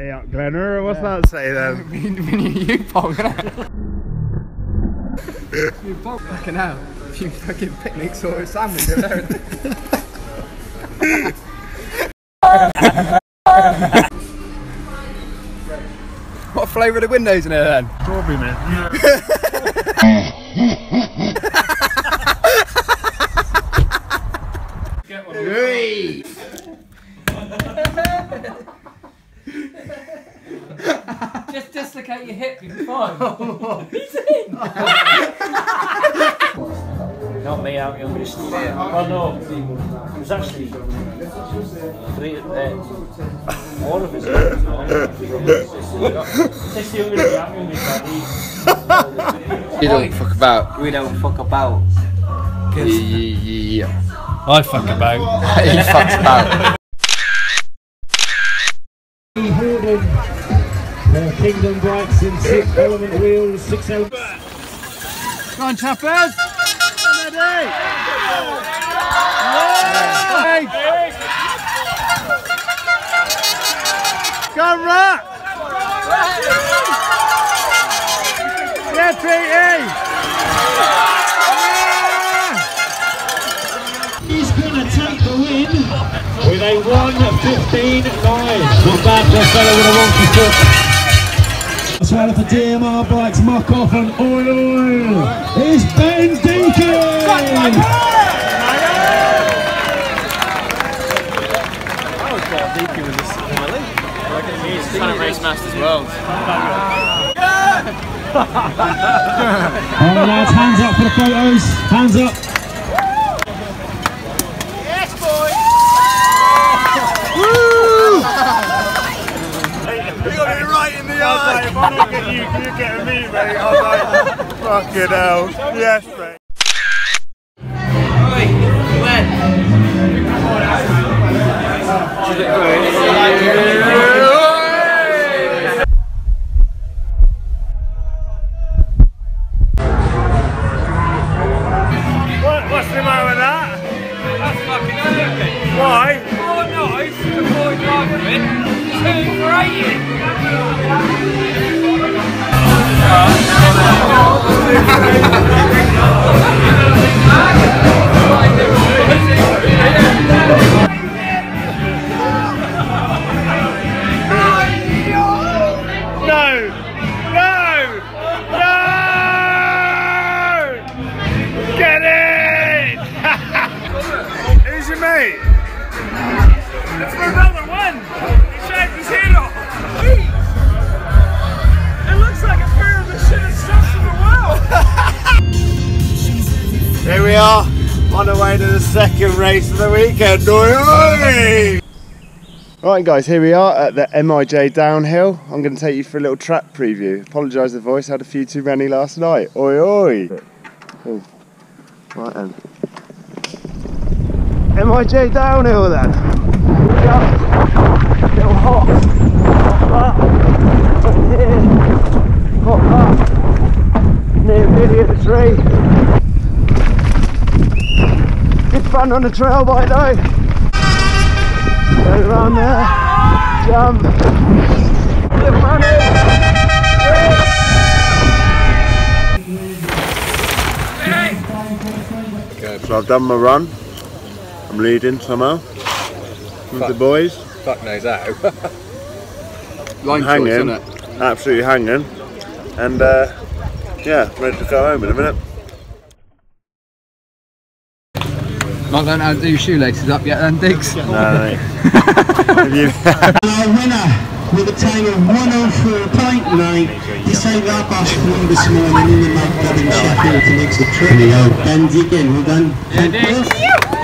Hey, uh, up Glenner, what's that say then? Mini you pong, You pong fucking hell. You fucking picnic sort of sandwich over there. what flavour are the windows in here then? Strawberry man. Just dislocate your hip, you'll be fine. Not me, I'm youngest. Well, no, it was actually three, uh, all of us. Six younger than me, I'm youngest. but You don't fuck about. We don't fuck about. Yeah. I fuck about. he fucks about. Uh, Kingdom bikes in six element wheels, six element. Go on, chappers! Ready! Hey! Go on, Rat! Yeah, Petey! He's going to take the win with a 1.15.9. Not bad for a fellow with a wonky foot. As well for DMR Bikes, Muc-Off and Oil Oil. It's Ben Deakin! Race Masters World. Lads, hands up for the photos. Hands up. You got me right in the eye! If I don't get you, you get me, mate. I was like, fucking hell. Yes, mate. What, what's the matter with that? That's fucking stupid. Why? Four to avoid argument, two for eighty. It's for another one. He shaved his head off. On the way to the second race of the weekend. Oi! Right guys, here we are at the MIJ downhill. I'm going to take you for a little track preview. Apologise the voice, had a few too many last night. Oi oi! Oh. Right then. MIJ downhill then. Are. Little hot. Hot that. Up here. Hot that. Near nearly at the tree. Good fun on the trail bike though. Go around there, jump, give money. So I've done my run. I'm leading somehow. With the boys, Fuck knows how. Line choice, hanging, isn't it? absolutely hanging, and uh, yeah, ready to go home in a minute. Not learned how to do shoelaces up yet then, Diggs? No, mate. Have you? Our winner with a time of 104.9 decided our boss flew this morning in the mud club in Sheffield to make the trip. Ben Deakin, well done.